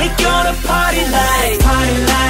We gonna party like, party like